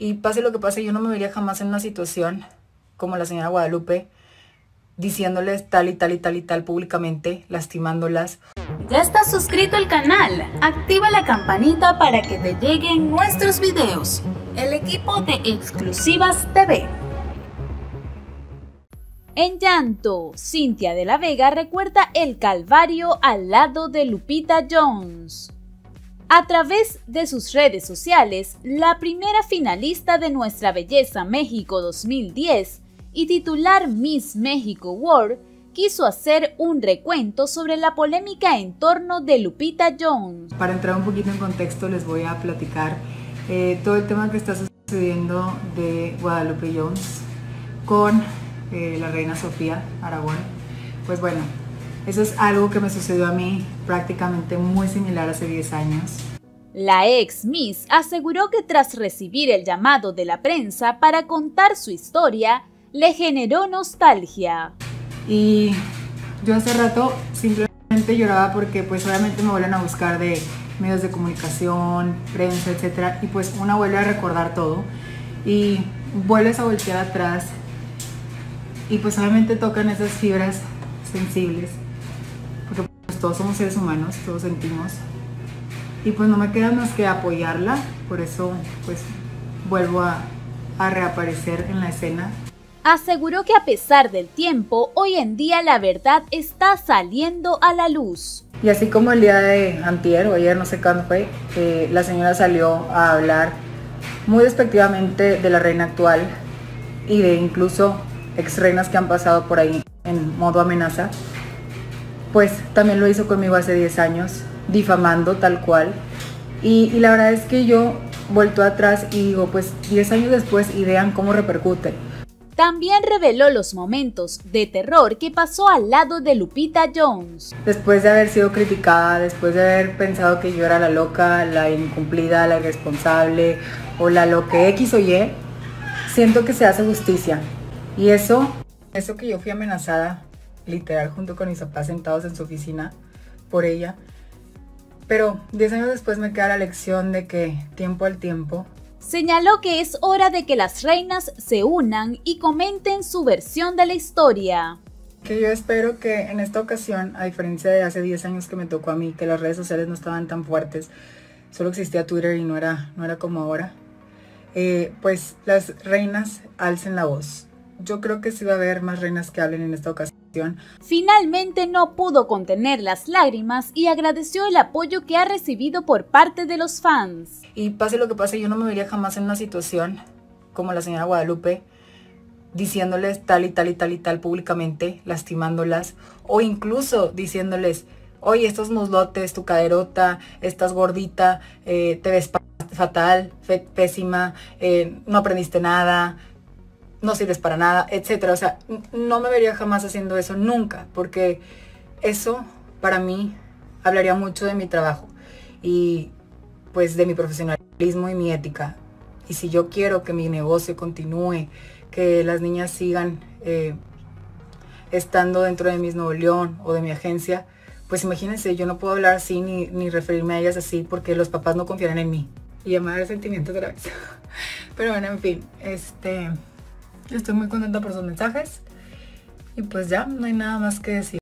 Y pase lo que pase, yo no me vería jamás en una situación como la señora Guadalupe, diciéndoles tal y tal y tal y tal públicamente, lastimándolas. ¿Ya estás suscrito al canal? Activa la campanita para que te lleguen nuestros videos. El equipo de Exclusivas TV. En llanto, Cintia de la Vega recuerda el calvario al lado de Lupita Jones. A través de sus redes sociales, la primera finalista de Nuestra Belleza México 2010 y titular Miss México World quiso hacer un recuento sobre la polémica en torno de Lupita Jones. Para entrar un poquito en contexto les voy a platicar eh, todo el tema que está sucediendo de Guadalupe Jones con eh, la reina Sofía Aragón. Pues bueno, eso es algo que me sucedió a mí prácticamente muy similar hace 10 años. La ex Miss aseguró que tras recibir el llamado de la prensa para contar su historia, le generó nostalgia. Y yo hace rato simplemente lloraba porque pues obviamente me vuelven a buscar de medios de comunicación, prensa, etc. Y pues una vuelve a recordar todo y vuelves a voltear atrás y pues obviamente tocan esas fibras sensibles todos somos seres humanos, todos sentimos y pues no me queda más que apoyarla, por eso pues vuelvo a, a reaparecer en la escena aseguró que a pesar del tiempo, hoy en día la verdad está saliendo a la luz. Y así como el día de antier o ayer, no sé cuándo fue, eh, la señora salió a hablar muy despectivamente de la reina actual y de incluso ex reinas que han pasado por ahí en modo amenaza, pues también lo hizo conmigo hace 10 años, difamando tal cual. Y, y la verdad es que yo vuelto atrás y digo, pues 10 años después y vean cómo repercute también reveló los momentos de terror que pasó al lado de Lupita Jones. Después de haber sido criticada, después de haber pensado que yo era la loca, la incumplida, la irresponsable o la lo que X o Y, siento que se hace justicia. Y eso, eso que yo fui amenazada, literal, junto con mis papás sentados en su oficina por ella. Pero 10 años después me queda la lección de que tiempo al tiempo señaló que es hora de que las reinas se unan y comenten su versión de la historia. Que yo espero que en esta ocasión, a diferencia de hace 10 años que me tocó a mí, que las redes sociales no estaban tan fuertes, solo existía Twitter y no era, no era como ahora, eh, pues las reinas alcen la voz. Yo creo que sí va a haber más reinas que hablen en esta ocasión Finalmente no pudo contener las lágrimas y agradeció el apoyo que ha recibido por parte de los fans. Y pase lo que pase, yo no me vería jamás en una situación como la señora Guadalupe, diciéndoles tal y tal y tal y tal públicamente, lastimándolas, o incluso diciéndoles, oye, estos muslotes, tu caderota, estás gordita, eh, te ves fatal, pésima, eh, no aprendiste nada, no sirves para nada, etcétera. O sea, no me vería jamás haciendo eso nunca, porque eso para mí hablaría mucho de mi trabajo y pues de mi profesionalismo y mi ética. Y si yo quiero que mi negocio continúe, que las niñas sigan eh, estando dentro de mis Nuevo o de mi agencia, pues imagínense, yo no puedo hablar así ni, ni referirme a ellas así porque los papás no confían en mí. Y llamar sentimientos graves. Pero bueno, en fin, este... Estoy muy contenta por sus mensajes. Y pues ya, no hay nada más que decir.